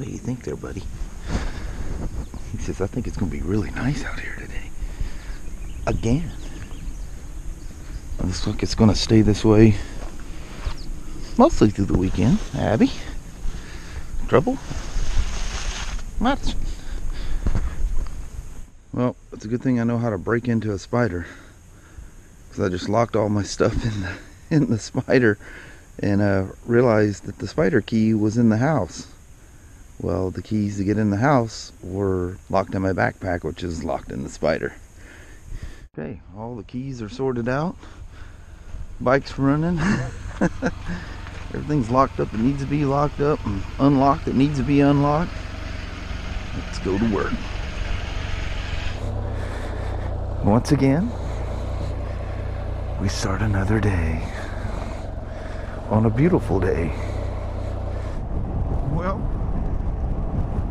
What do you think there, buddy? He says, I think it's going to be really nice out here today. Again. Looks like it's going to stay this way mostly through the weekend. Abby? Trouble? Madison? Well, it's a good thing I know how to break into a Spyder. Because I just locked all my stuff in the, in the Spyder and uh, realized that the Spyder key was in the house. Well, the keys to get in the house were locked in my backpack, which is locked in the Spyder. Okay, all the keys are sorted out. Bike's running. Everything's locked up that needs to be locked up and unlocked that needs to be unlocked. Let's go to work. Once again, we start another day on a beautiful day. Well,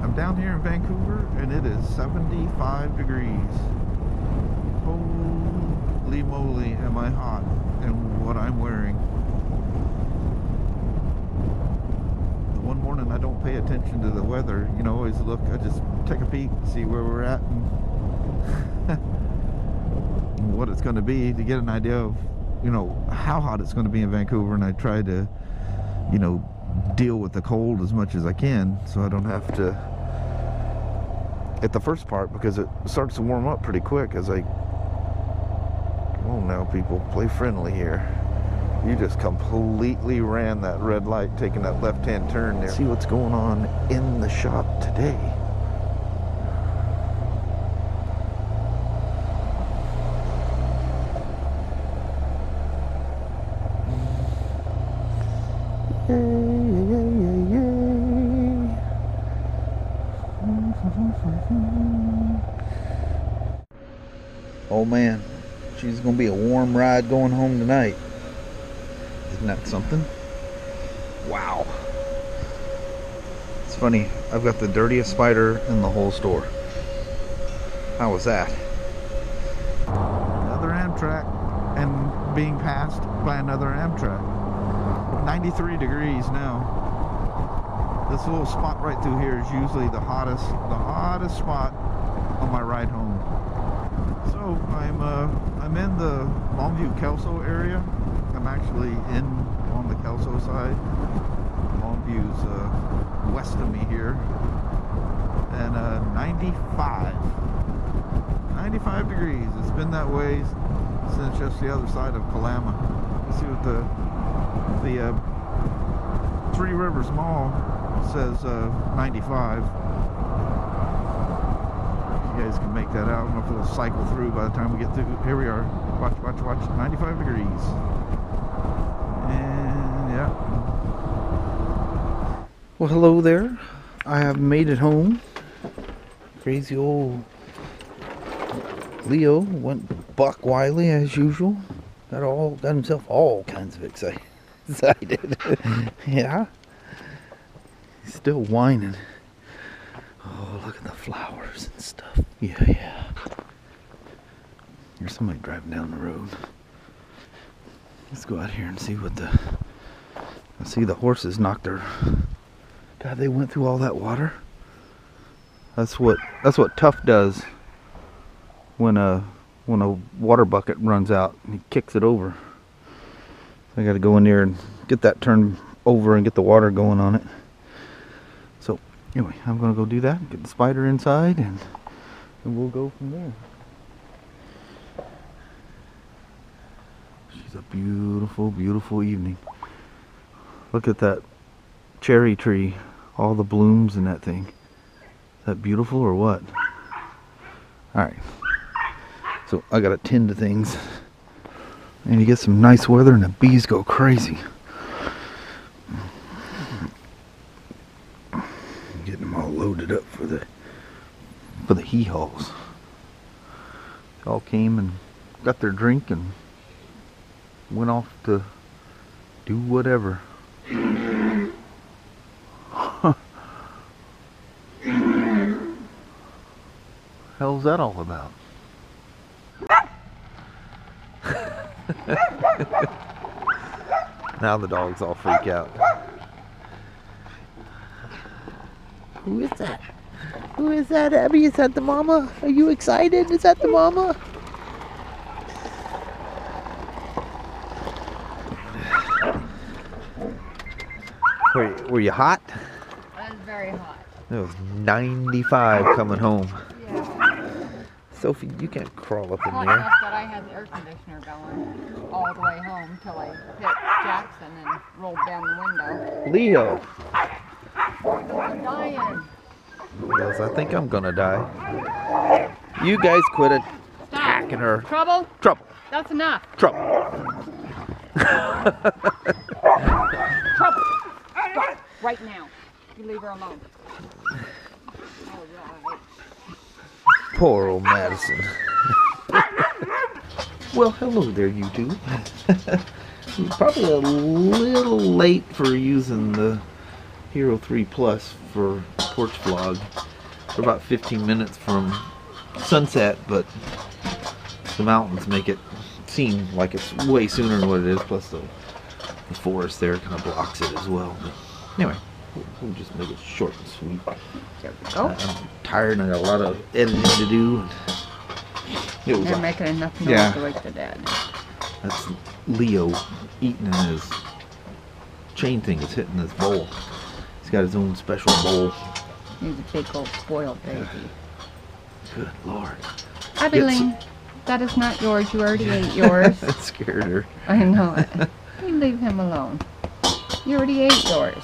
I'm down here in Vancouver and it is 75 degrees. Holy moly, am I hot and what I'm wearing. The one morning I don't pay attention to the weather, you know, always look, I just take a peek, see where we're at and what it's going to be to get an idea of you know how hot it's going to be in Vancouver and I try to you know deal with the cold as much as I can so I don't have to at the first part because it starts to warm up pretty quick as I come on now people play friendly here. You just completely ran that red light taking that left hand turn there. See what's going on in the shop today Oh man, she's gonna be a warm ride going home tonight. Isn't that something? Wow. It's funny, I've got the dirtiest Spyder in the whole store. How was that? Another Amtrak and being passed by another Amtrak. 93 degrees now. This little spot right through here is usually the hottest, the hottest spot on my ride home. So I'm uh, I'm in the Longview Kelso area. I'm actually in on the Kelso side. Longview's uh, west of me here, and uh, 95, 95 degrees. It's been that way since just the other side of Kalama. Let's see what the the uh, Three Rivers Mall says uh, 95. Guys can make that out. I don't know if it'll cycle through by the time we get through. Here we are. Watch, watch, watch. 95 degrees. And yeah. Well, hello there. I have made it home. Crazy old Leo went buck wily as usual. Got all got himself all kinds of excited. yeah. He's still whining. Oh, look at the flowers and stuff. Yeah, yeah. There's somebody driving down the road. Let's go out here and see what the. I see the horses knocked their. God, they went through all that water. That's what that's what Tough does when a when a water bucket runs out. He kicks it over. I got to go in there and get that turned over and get the water going on it. Anyway, I'm gonna go do that. Get the Spyder inside, and, and we'll go from there. She's a beautiful, beautiful evening. Look at that cherry tree, all the blooms in that thing. Is that beautiful or what? All right. So I gotta tend to things. And you get some nice weather and the bees go crazy. Getting them all loaded up for the for the hee haws. They all came and got their drink and went off to do whatever. Hell's that all about? now the dogs all freak out. Who is that? Who is that, Abby? Is that the mama? Are you excited? Is that the mama? Were, were you hot? That is very hot. It was 95 coming home. Yeah. Sophie, you can't crawl up in Hot there. enough that I had the air conditioner going all the way home till I hit Jackson and rolled down the window. Leo. I'm dying. I think I'm gonna die. You guys quit attacking her. Trouble? Trouble. That's enough. Trouble. Trouble. Stop. Right now. You leave her alone. Right. Poor old Madison. well, hello there, you two. Probably a little late for using the Hero 3 Plus for porch vlog. We're about 15 minutes from sunset, but the mountains make it seem like it's way sooner than what it is. Plus, the, the forest there kind of blocks it as well. But anyway, we'll, we'll just make it short and sweet. There we go. I'm tired and I got a lot of editing to do. It was They're a- making enough noise Yeah. to wake the dead. that's Leo eating in his chain thing. It's hitting his bowl. He's got his own special bowl. He's a big old spoiled baby. Good lord. Abilene, that is not yours. You already ate yours. that scared her. I know it. You leave him alone. You already ate yours.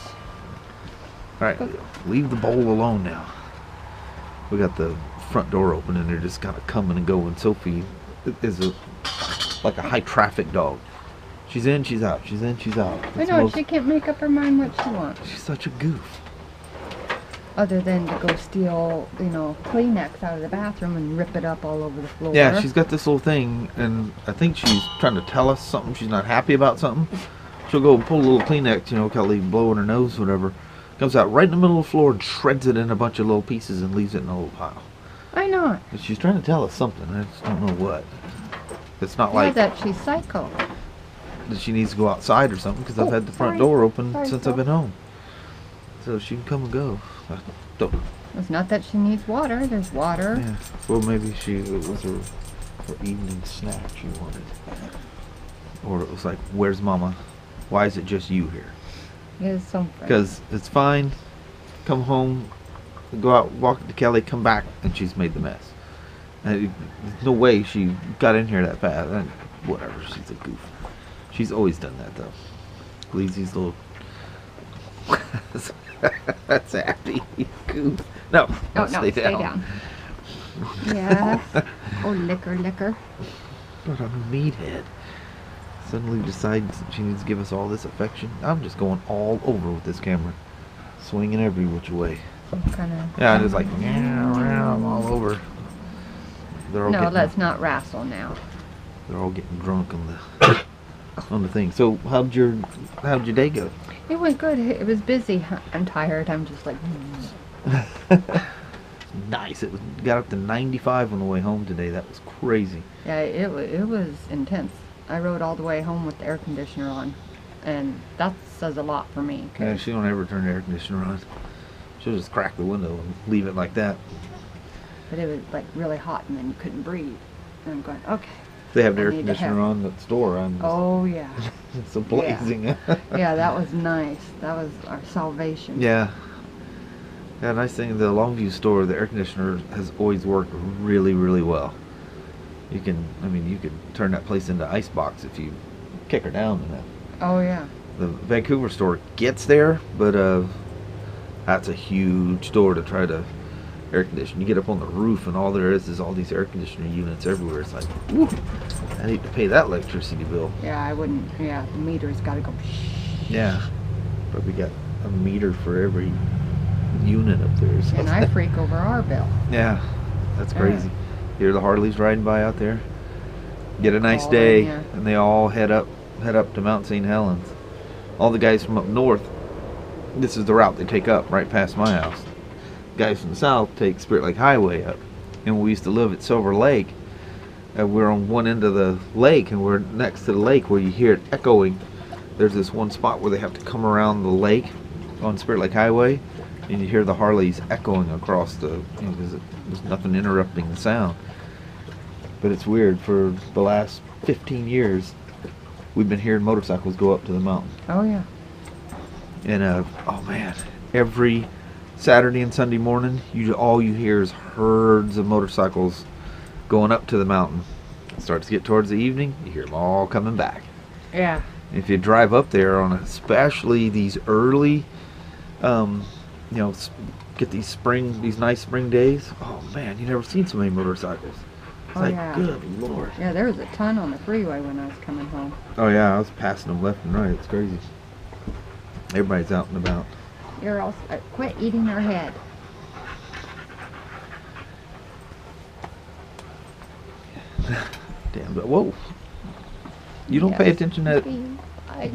Alright, leave the bowl alone now. We got the front door open and they're just kind of coming and going. Sophie is a like a high traffic dog. She's in, she's out. She's in, she's out. I know, most- she can't make up her mind what she wants. she's such a goof. Other than to go steal, you know, Kleenex out of the bathroom and rip it up all over the floor. Yeah, she's got this little thing, and I think she's trying to tell us something. She's not happy about something. She'll go and pull a little Kleenex, you know, kind of leave blow in her nose, whatever. Comes out right in the middle of the floor and shreds it in a bunch of little pieces and leaves it in a little pile. I know. But she's trying to tell us something. I just don't know what. It's not Yeah, like that she's psycho. That she needs to go outside or something because I've Oh, had the front door open Sorry, since. I've been home. So she can come and go. I don't. It's not that she needs water. There's water. Yeah. Well, maybe she it was her, her evening snack she wanted, or it was like, "Where's Mama? Why is it just you here?" Is something. Because it's fine. Come home, go out, walk to Kelly, come back, and she's made the mess. And it- there's no way she got in here that fast. And whatever, she's a goof. She's always done that though. Leaves little. That's happy. Goof. No, Oh, no, no, stay down. yeah. Oh, liquor, liquor. But I'm a meathead. Suddenly decides she needs to give us all this affection. I'm just going all over with this camera, swinging every which way. Kind of. Yeah, just like meow, meow, I'm all over. They're all No, getting, let's not wrestle now. they're all getting drunk on the on the thing. So how'd your how'd your day go? It went good. It was busy. I'm tired. I'm just like. mm. Nice. It was, got up to 95 on the way home today. That was crazy. Yeah, it was it was intense. I rode all the way home with the air conditioner on, and that says a lot for me. 'cause- Yeah, she don't ever turn the air conditioner on. She'll just crack the window and leave it like that. but it was like really hot, and then you couldn't breathe. And I'm going, okay. They have the air need to conditioner on the store. I'm just, Oh yeah, it's a blazing. yeah, that was nice. That was our salvation. Yeah. Yeah, nice thing, the Longview store, the air conditioner has always worked really, really well. You can, I mean, you could turn that place into ice box if you kick her down enough. Oh yeah. The Vancouver store gets there, but uh, that's a huge store to try to air condition. You get up on the roof, and all there is is all these air conditioner units everywhere. It's like, woo, I need to pay that electricity bill. Yeah, I wouldn't. Yeah, the meter's got to go. Yeah, but we got a meter for every unit up there. So And I freak over our bill. Yeah, that's Yeah. crazy. Hear the Harleys riding by out there. Get a nice All in day, and they all head up head up to Mount St. Helens. All the guys from up north, this is the route they take up, right past my house. Guys from the south take Spirit Lake Highway up, and we used to live at Silver Lake. And we're on one end of the lake, and we're next to the lake where you hear it echoing. There's this one spot where they have to come around the lake on Spirit Lake Highway and you hear the Harleys echoing across the, you know, 'cause it, there's nothing interrupting the sound. But it's weird. For the last 15 years, we've been hearing motorcycles go up to the mountain. Oh yeah. And uh, oh man, every Saturday and Sunday morning, you all you hear is herds of motorcycles going up to the mountain. It starts to get towards the evening, you hear them all coming back. Yeah. If you drive up there on especially these early, um, you know, get these spring, these nice spring days. Oh man, you never seen so many motorcycles. It's Oh, like, yeah. good lord. Yeah, there was a ton on the freeway when I was coming home. Oh yeah, I was passing them left and right. It's crazy. Everybody's out and about. You're uh, quit eating their head. Damn, but whoa. You don't pay attention to that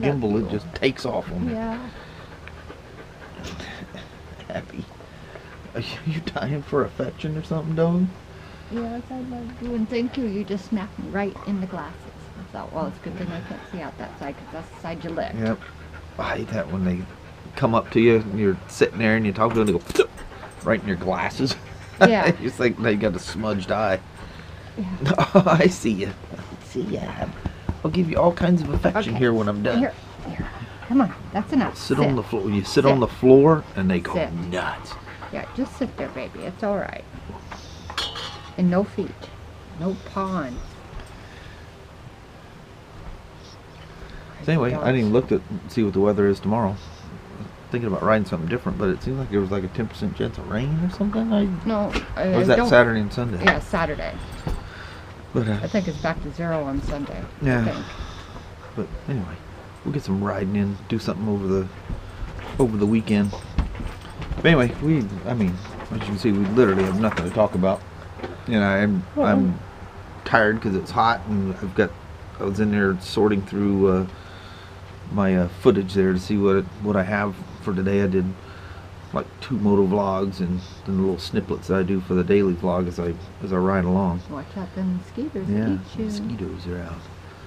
gimbal, it just takes off on me. Yeah. Happy. Are you, you dying for affection or something, dog? Yes, I love you and thank you. You just smacked me right in the glasses. I thought, well, it's a good thing I can't see out that side because that's the side you licked. Yep. I hate that when they come up to you and you're sitting there and you talk to them and they go right in your glasses. Yeah. it's like they got a smudged eye. Yeah. Oh, I see you. I see ya. I'll give you all kinds of affection Okay. here when I'm done. Here, here. Come on, that's enough. Sit, on the floor. You sit, Sit. on the floor and they go Sit. nuts. Yeah, just sit there, baby. It's all right. And no feet, no pawns. So anyway, I didn't even look to see what the weather is tomorrow. Thinking about riding something different, but it seems like there was like a ten percent chance of rain or something. I No, I, was I that Saturday and Sunday? Yeah, Saturday. But uh, I think it's back to zero on Sunday. Yeah. I think. but anyway, we'll get some riding in, do something over the over the weekend. But anyway, we I mean, as you can see, we literally have nothing to talk about. You know, I'm I'm tired because it's hot, and I've got I was in there sorting through uh, my uh, footage there to see what it, what I have for today. I did like two moto vlogs and then the little snippets that I do for the daily vlog as I as I ride along. Watch out, them mosquitoes Yeah, eat you. mosquitoes are out.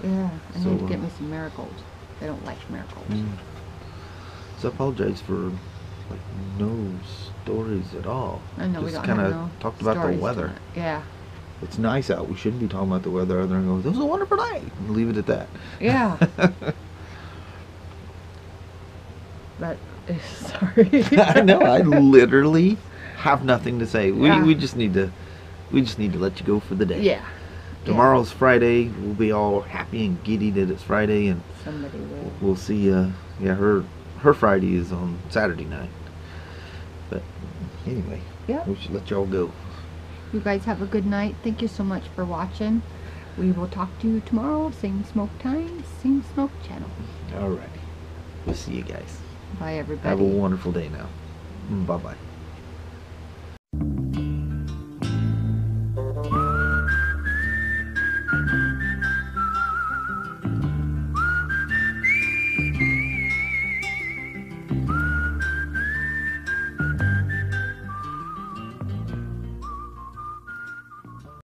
Yeah, I So, need to get uh, me some marigolds. They don't like marigolds. Mm. So I apologize for like no stories at all. I know we Just have kinda no talked about the weather. Yeah, It's nice out. We shouldn't be talking about the weather other than go, this was a wonderful day. And leave it at that. yeah. but sorry. I know. I literally have nothing to say. We Yeah. we just need to we just need to let you go for the day. Yeah. Tomorrow's Friday. We'll be all happy and giddy that it's Friday, and Somebody will. we'll see. Uh, yeah, her her Friday is on Saturday night. But anyway, Yeah. we should let y'all go. You guys have a good night. Thank you so much for watching. We will talk to you tomorrow. Same Smoak time, same Smoak channel. Alrighty. We'll see you guys. Bye, everybody. Have a wonderful day now. Mm, bye bye.